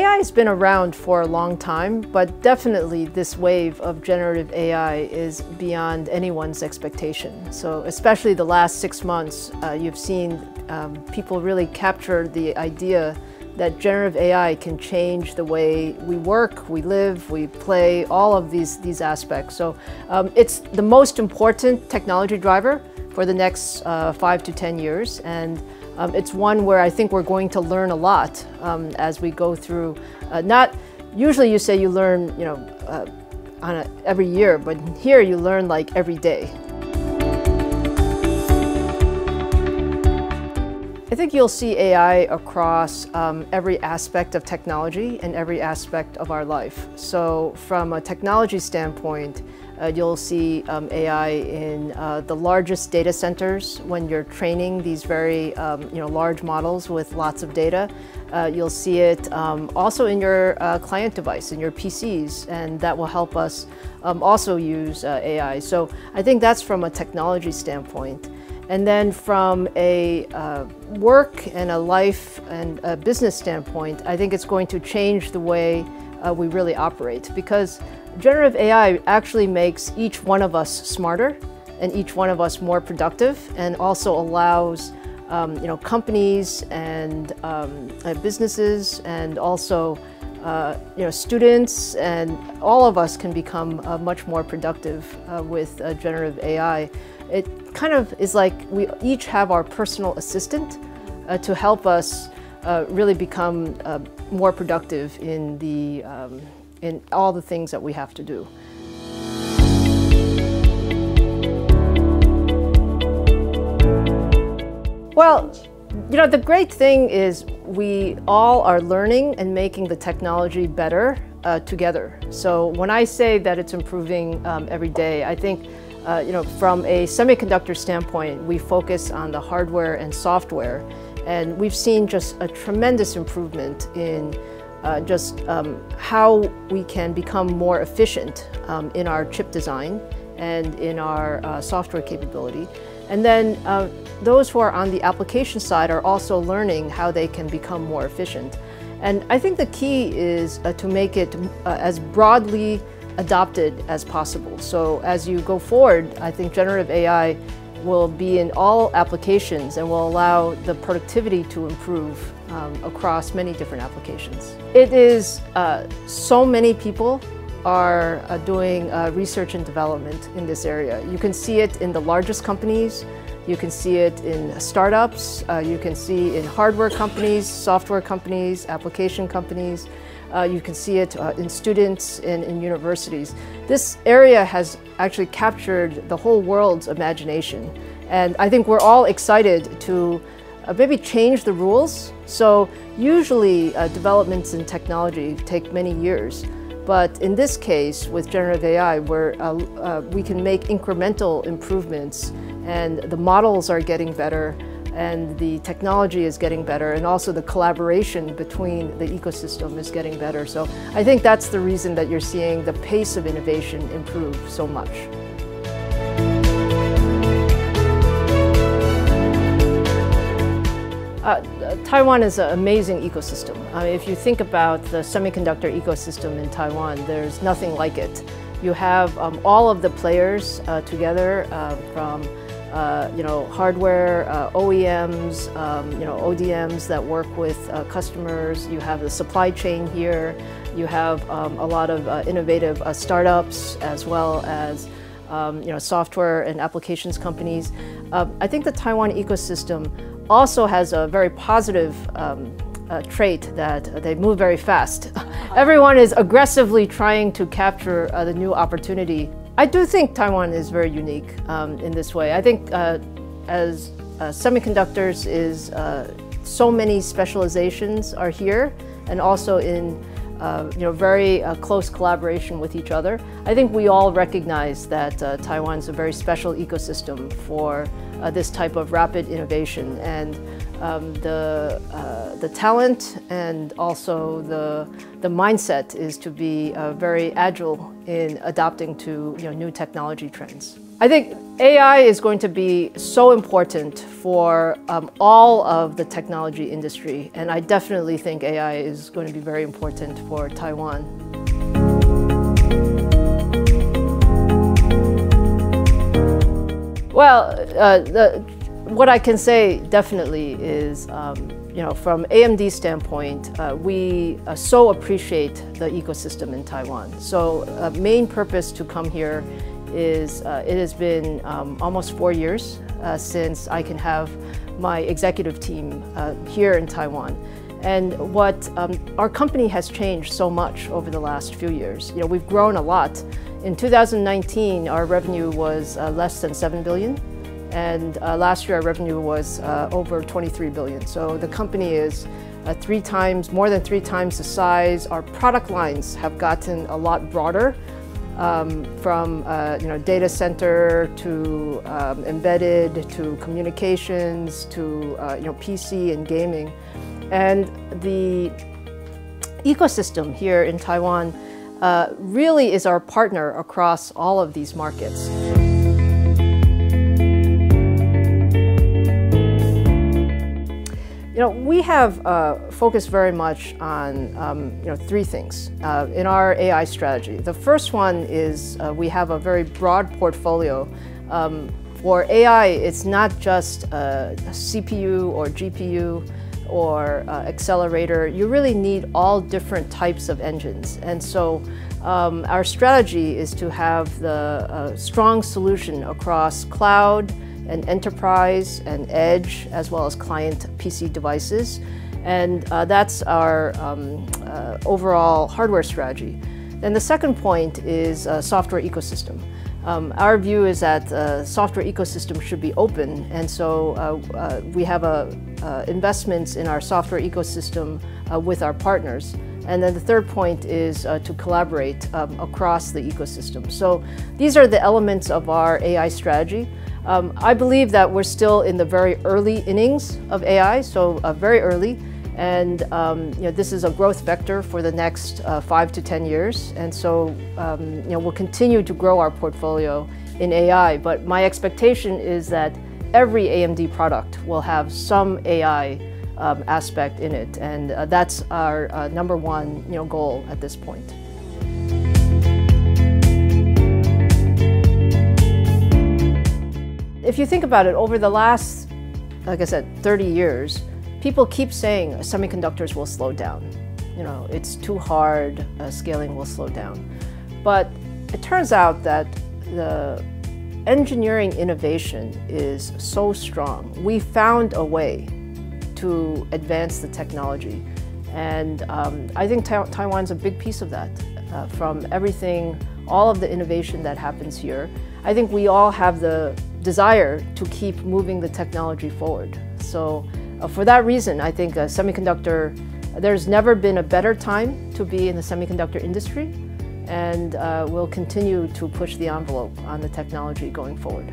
has been around for a long time, but definitely this wave of generative AI is beyond anyone's expectation. So especially the last six months, uh, you've seen um, people really capture the idea that generative AI can change the way we work, we live, we play, all of these, these aspects. So um, it's the most important technology driver for the next uh, five to 10 years. And um, it's one where I think we're going to learn a lot um, as we go through. Uh, not usually you say you learn, you know, uh, on a, every year, but here you learn like every day. Think you'll see AI across um, every aspect of technology and every aspect of our life. So from a technology standpoint, uh, you'll see um, AI in uh, the largest data centers when you're training these very um, you know, large models with lots of data. Uh, you'll see it um, also in your uh, client device, in your PCs, and that will help us um, also use uh, AI. So I think that's from a technology standpoint. And then from a uh, work and a life and a business standpoint, I think it's going to change the way we really operate because Generative AI actually makes each one of us smarter and each one of us more productive and also allows um, you know, companies and um, uh, businesses and also uh, you know, students and all of us can become uh, much more productive uh, with uh, generative AI. It kind of is like we each have our personal assistant uh, to help us really become more productive in the um, in all the things that we have to do. Well, you know, the great thing is we all are learning and making the technology better uh, together. So when I say that it's improving um, every day, I think, uh, you know, from a semiconductor standpoint, we focus on the hardware and software. And we've seen just a tremendous improvement in uh, just um, how we can become more efficient um, in our chip design and in our uh, software capability. And then uh, those who are on the application side are also learning how they can become more efficient. And I think the key is uh, to make it uh, as broadly adopted as possible. So as you go forward, I think generative AI will be in all applications and will allow the productivity to improve um, across many different applications. It is uh, so many people are uh, doing uh, research and development in this area. You can see it in the largest companies, you can see it in startups, uh, you can see in hardware companies, software companies, application companies, uh, you can see it uh, in students and in universities. This area has actually captured the whole world's imagination. And I think we're all excited to uh, maybe change the rules. So usually developments in technology take many years. But in this case, with generative AI, where uh, uh, we can make incremental improvements and the models are getting better, and the technology is getting better and also the collaboration between the ecosystem is getting better. So I think that's the reason that you're seeing the pace of innovation improve so much. Uh, Taiwan is an amazing ecosystem. Uh, if you think about the semiconductor ecosystem in Taiwan, there's nothing like it. You have um, all of the players uh, together uh, from uh, you know, hardware uh, OEMs, um, you know, ODMs that work with uh, customers. You have the supply chain here. You have um, a lot of innovative startups as well as um, you know, software and applications companies. I think the Taiwan ecosystem also has a very positive um, uh, trait that they move very fast. Everyone is aggressively trying to capture the new opportunity I do think Taiwan is very unique um, in this way. I think uh, as uh, semiconductors is uh, so many specializations are here and also in uh, you know, very uh, close collaboration with each other. I think we all recognize that uh, Taiwan is a very special ecosystem for uh, this type of rapid innovation and um, the, uh, the talent and also the, the mindset is to be uh, very agile in adapting to you know, new technology trends. I think AI is going to be so important for um, all of the technology industry, and I definitely think AI is going to be very important for Taiwan. Well, uh, the, what I can say definitely is, um, you know, from AMD standpoint, uh, we uh, so appreciate the ecosystem in Taiwan. So, uh, main purpose to come here is uh, it has been um, almost four years uh, since I can have my executive team here in Taiwan. And what um, our company has changed so much over the last few years. You know, we've grown a lot. In 2019, our revenue was uh, less than 7 billion. And uh, last year, our revenue was uh, over 23 billion. So the company is uh, three times, more than three times the size. Our product lines have gotten a lot broader. Um, from uh, you know data center to um, embedded to communications to uh, you know PC and gaming, and the ecosystem here in Taiwan uh, really is our partner across all of these markets. You know, we have uh, focused very much on um, you know three things uh, in our AI strategy. The first one is uh, we have a very broad portfolio. Um, for AI, it's not just a CPU or GPU or uh, accelerator, you really need all different types of engines. And so um, our strategy is to have the uh, strong solution across cloud and enterprise and edge, as well as client PC devices. And uh, that's our um, uh, overall hardware strategy. Then the second point is software ecosystem. Um, our view is that uh, software ecosystem should be open, and so uh, uh, we have uh, investments in our software ecosystem uh, with our partners. And then the third point is uh, to collaborate um, across the ecosystem. So these are the elements of our AI strategy. Um, I believe that we're still in the very early innings of AI, so very early. And um, you know, this is a growth vector for the next uh, five to 10 years. And so um, you know, we'll continue to grow our portfolio in AI. But my expectation is that every AMD product will have some AI um, aspect in it. And uh, that's our uh, number one you know, goal at this point. If you think about it, over the last, like I said, 30 years, People keep saying semiconductors will slow down. You know, it's too hard, uh, scaling will slow down. But it turns out that the engineering innovation is so strong. We found a way to advance the technology. And um, I think ta Taiwan's a big piece of that. Uh, from everything, all of the innovation that happens here, I think we all have the desire to keep moving the technology forward. So uh, for that reason, I think a semiconductor, there's never been a better time to be in the semiconductor industry, and uh, we'll continue to push the envelope on the technology going forward.